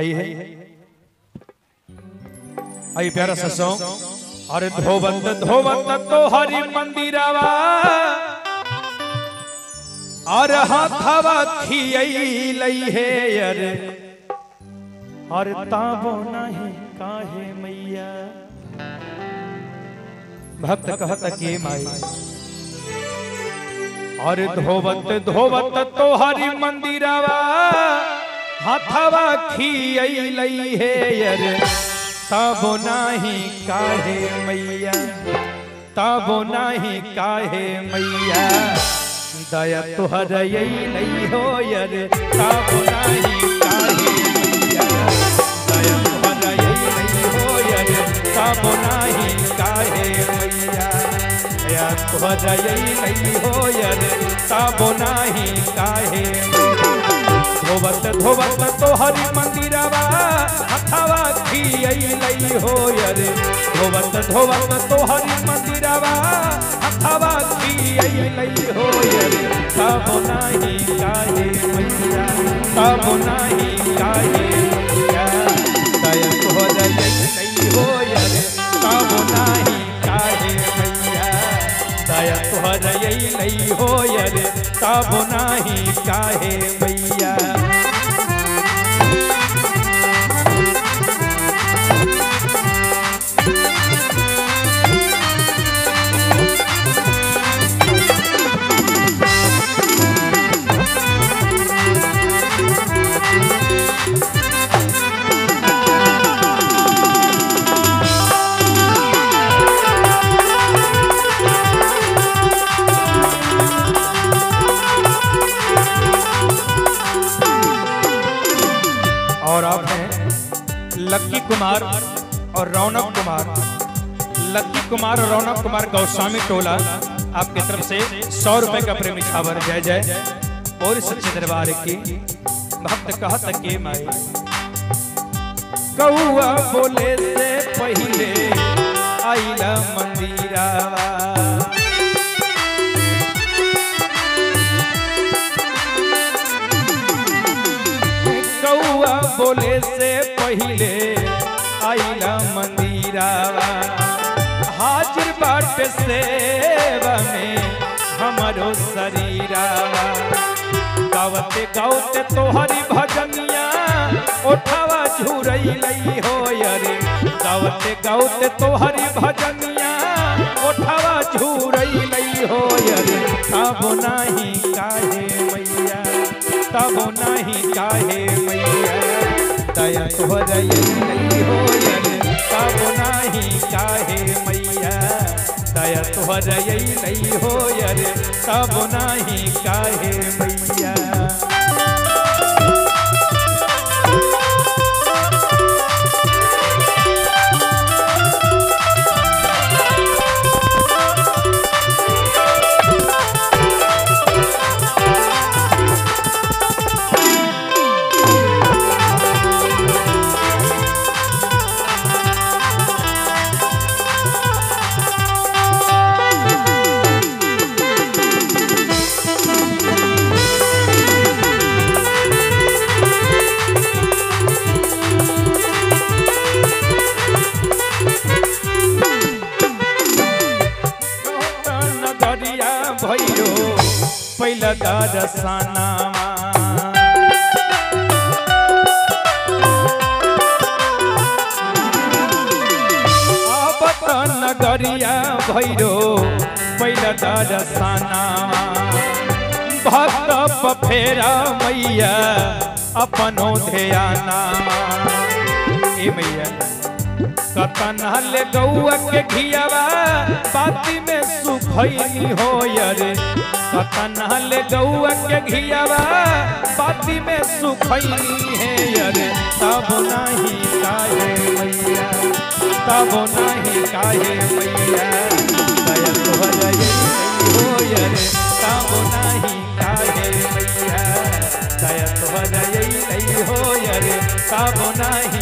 आई है आई प्यारा सा अरे धोवत धोवत तो हरि मंदिरवा। और हाथवा खियई है अरे। और ताबो नहीं काहे मैया। भक्त कहत के माई और धोवत धोवत तो हरि मंदिरवा। हाथवा खियई लई है अरे ताबो नाही काहे मैया। ताबो नाही काहे मैया। दया तुहर यही हो यर ताबो काहे मैया। हो यर ताबो नाही काहे मैया। तुहर हो यर ताबो नाही काहे धोवत धोवत तो हरि मंदिरवा हथवा खियई लई हो अरे। धोवत धोवत तो हरि मंदिरवा हथवा हो अरे। तब नाही काहे मैया तब नाही काहे। तो नहीं हो रे तब नाही काहे मैया। और रौनक कुमार। लक्की कुमार और रौनक कुमार गौस्वामी टोला, आपकी तरफ़ से सौ रुपए का प्रेमी खबर जय जय। और सच्चे दरबार की भक्त कहत के माई। कौआ बोले से पहले आइला मंदिरावा कौआ बोले से पहले आइला मंदिरावा हाजिर बाट सेवा में हमारो शरीरावा गावते गावते तोहरी भजनिया ओठावा झुरई लई हो अरे गावते गावते तोहरी भजनिया ओठावा झुरई लई हो अरे तब नाही काहे मैया, तब नहीं काहे मैया। दया तोहर हो तब नहीं काहे मैया? दया तोहर हो सब नहीं काहे मैया? नगरिया भैरो पहिला दरसनामा अब त नगरिया भैरो पहिला दरसनामा भक्त पफेरा मैया, अपनो ध्यानामा ए मैया। कतनहल गौआ के घियावा बाती में सुखैनी हो रे। कतनहल गौआ के घियावा बाती में सुखैनी है रे। तब नहीं काहे मैया, तब नहीं काहे मैया। दया तोहर हो रे। तब नहीं काहे मैया, दया तोहर हो रे। तब नहीं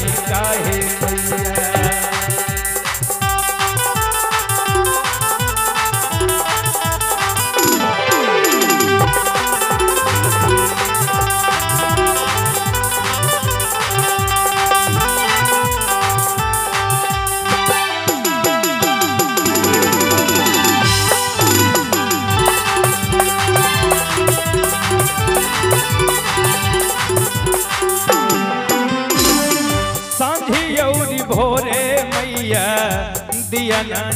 दिया न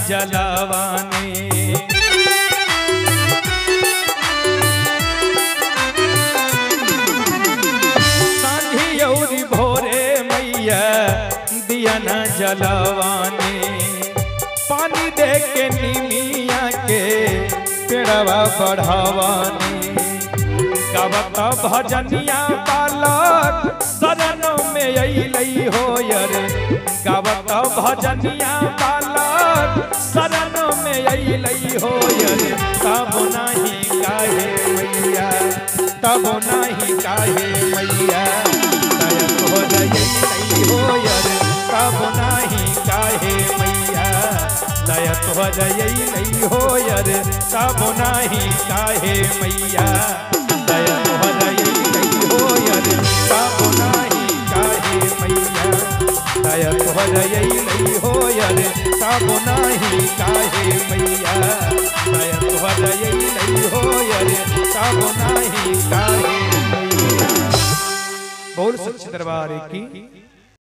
भोरे मैया दिया न जलावानी। पानी दे के निमिया के पेड़वा बढ़ावानी। गावत भजनिया बालक शरण में अइलई हो रे गावत भजनिया शरण में अइलई हो तब नहीं काहे मैया, तब नहीं काहे मैया। हो हो तब नहीं काहे मैया। दया तो रही हो तब नहीं काहे मैया। दया तो रही नहीं हो तब नहीं काहे मैया। दया तो रही हो तब नहीं काहे मैया। मैं तो नहीं हो रे तब नहीं काहे मैया। बोल सच दरबार की।